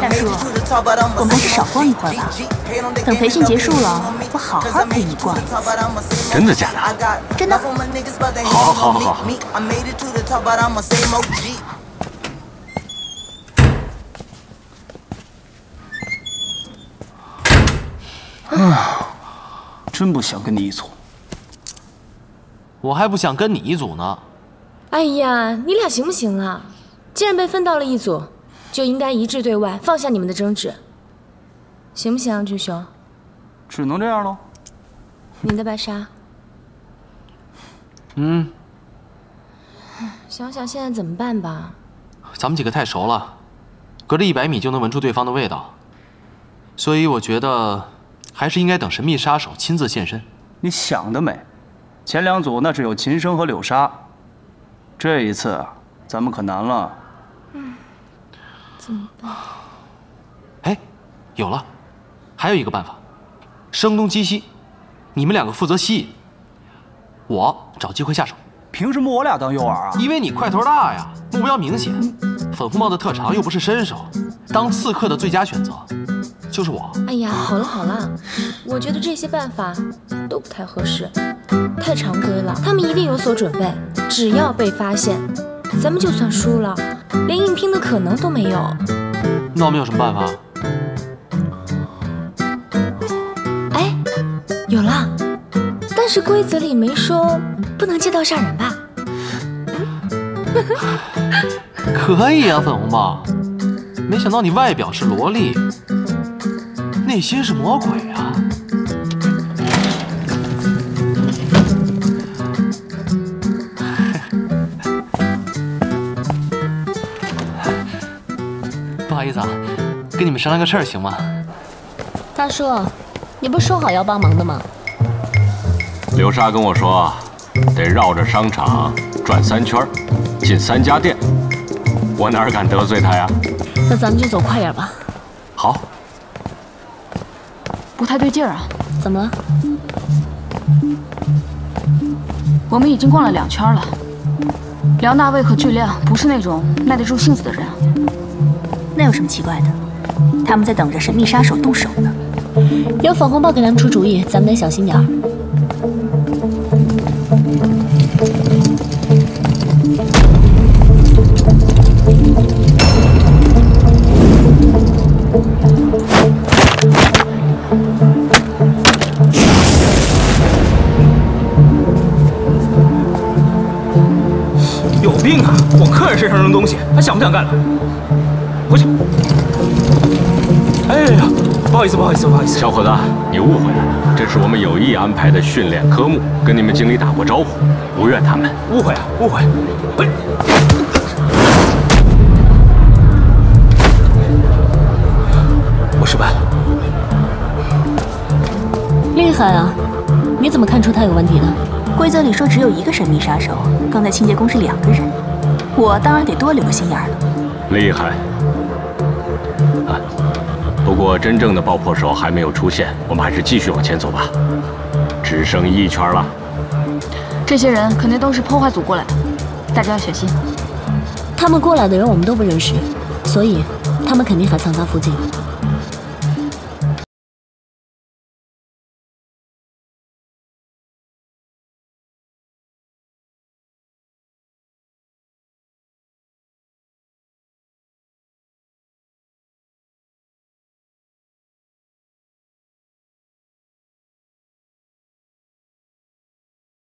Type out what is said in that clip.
大叔，我们还是少逛一会儿吧。等培训结束了，我好好陪你逛。真的假的？真的。好，好，好，好。啊，真不想跟你一组。我还不想跟你一组呢。哎呀，你俩行不行啊？既然被分到了一组，就应该一致对外，放下你们的争执，行不行啊，巨雄？只能这样喽。你的白纱。嗯。想想现在怎么办吧。咱们几个太熟了，隔着一百米就能闻出对方的味道，所以我觉得还是应该等神秘杀手亲自现身。你想得美！前两组那是有秦升和柳沙，这一次咱们可难了。嗯，怎么办？哎，有了，还有一个办法，声东击西，你们两个负责吸引，我找机会下手。凭什么我俩当诱饵啊？因为你块头大呀，目标明显。粉红帽的特长又不是身手，当刺客的最佳选择就是我。哎呀，好了好了，我觉得这些办法都不太合适，太常规了。他们一定有所准备，只要被发现，咱们就算输了，连应聘的可能都没有。那我们有什么办法？哎，有了，但是规则里没说。不能借刀杀人吧？可以啊，粉红豹。没想到你外表是萝莉，内心是魔鬼啊！好意思啊，跟你们商量个事儿行吗？大叔，你不是说好要帮忙的吗？流沙跟我说。得绕着商场转三圈，进三家店，我哪敢得罪他呀？那咱们就走快点吧。好。不太对劲儿啊，怎么了？我们已经逛了两圈了，梁大卫和巨亮不是那种耐得住性子的人。那有什么奇怪的？他们在等着神秘杀手动手呢。有粉红豹给咱们出主意，咱们得小心点儿。有病啊！往客人身上扔东西，还想不想干了？回去。哎呀，不好意思，不好意思，不好意思。小伙子，你误会了，这是我们有意安排的训练科目，跟你们经理打过招呼，不怨他们。误会啊，误会。喂。我失败了。厉害啊！你怎么看出他有问题的？规则里说只有一个神秘杀手，刚才清洁工是两个人，我当然得多留个心眼了。厉害！啊，不过真正的爆破手还没有出现，我们还是继续往前走吧。只剩一圈了。这些人肯定都是破坏组过来的，大家要小心。他们过来的人我们都不认识，所以他们肯定还藏在附近。